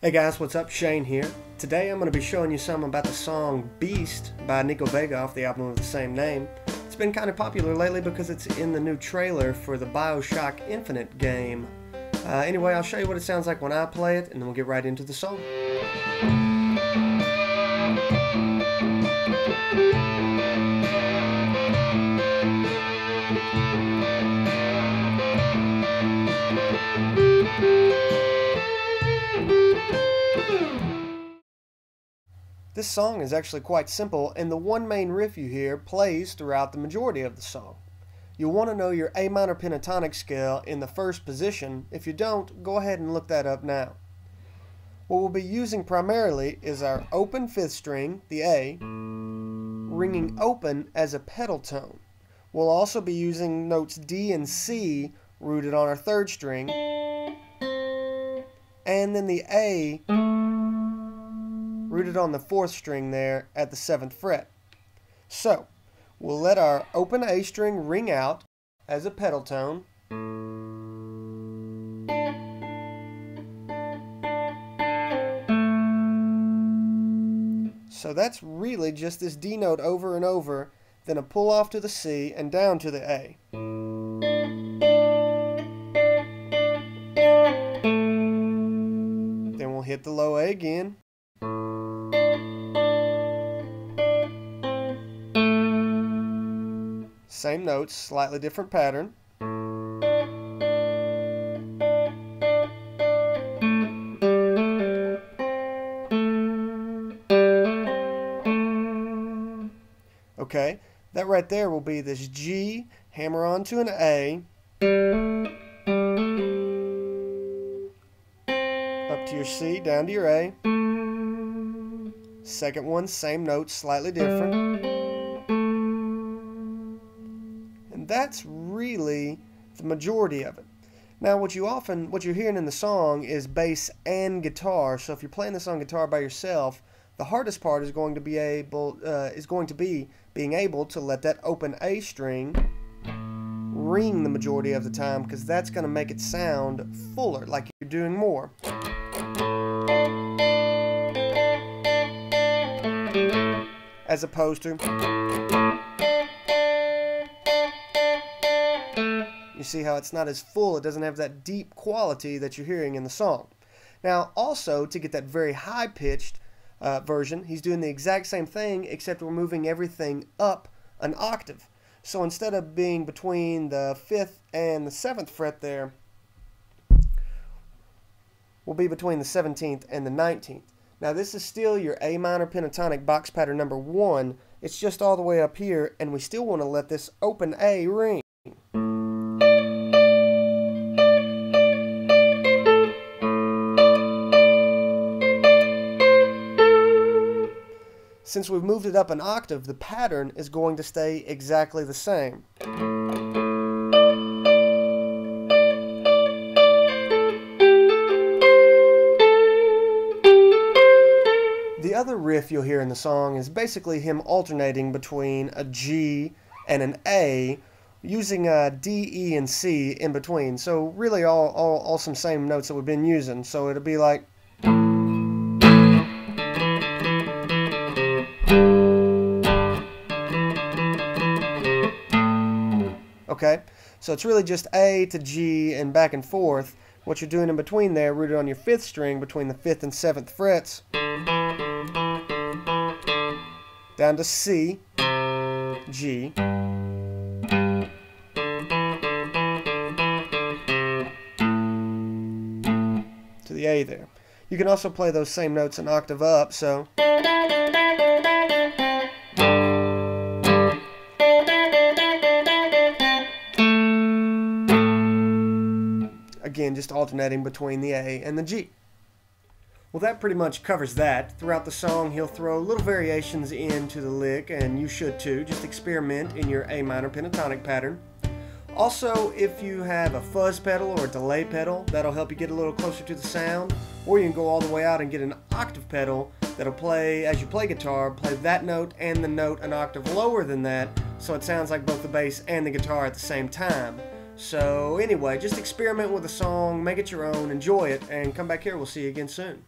Hey guys, what's up? Shayne here. Today I'm going to be showing you some about the song Beast by Nico Vega off the album of the same name. It's been kind of popular lately because it's in the new trailer for the Bioshock Infinite game. Uh, anyway, I'll show you what it sounds like when I play it and then we'll get right into the song. This song is actually quite simple, and the one main riff you hear plays throughout the majority of the song. You'll want to know your A minor pentatonic scale in the first position. If you don't, go ahead and look that up now. What we'll be using primarily is our open fifth string, the A, ringing open as a pedal tone. We'll also be using notes D and C rooted on our third string, and then the A rooted on the fourth string there at the seventh fret. So, we'll let our open A string ring out as a pedal tone. So that's really just this D note over and over, then a pull off to the C and down to the A. Then we'll hit the low A again. Same notes, slightly different pattern. Okay, that right there will be this G, hammer on to an A, up to your C, down to your A. Second one, same note, slightly different. That's really the majority of it. Now, what you often, what you're hearing in the song is bass and guitar. So if you're playing this on guitar by yourself, the hardest part is going to be able, uh, is going to be being able to let that open A string ring the majority of the time because that's going to make it sound fuller, like you're doing more. As opposed to You see how it's not as full, it doesn't have that deep quality that you're hearing in the song. Now, also, to get that very high pitched uh, version, he's doing the exact same thing, except we're moving everything up an octave. So instead of being between the 5th and the 7th fret there, will be between the 17th and the 19th. Now this is still your A minor pentatonic box pattern number 1. It's just all the way up here, and we still want to let this open A ring. Since we've moved it up an octave, the pattern is going to stay exactly the same. The other riff you'll hear in the song is basically him alternating between a G and an A using a D, E, and C in between. So really all, all, all some same notes that we've been using. So it'll be like... Okay, so it's really just A to G and back and forth. What you're doing in between there, rooted on your fifth string between the fifth and seventh frets, down to C, G, to the A there. You can also play those same notes an octave up, so. Again, just alternating between the A and the G. Well, that pretty much covers that. Throughout the song, he'll throw little variations into the lick, and you should too. Just experiment in your A minor pentatonic pattern. Also, if you have a fuzz pedal or a delay pedal, that'll help you get a little closer to the sound. Or you can go all the way out and get an octave pedal that'll play, as you play guitar, play that note and the note an octave lower than that, so it sounds like both the bass and the guitar at the same time. So anyway, just experiment with the song, make it your own, enjoy it, and come back here. We'll see you again soon.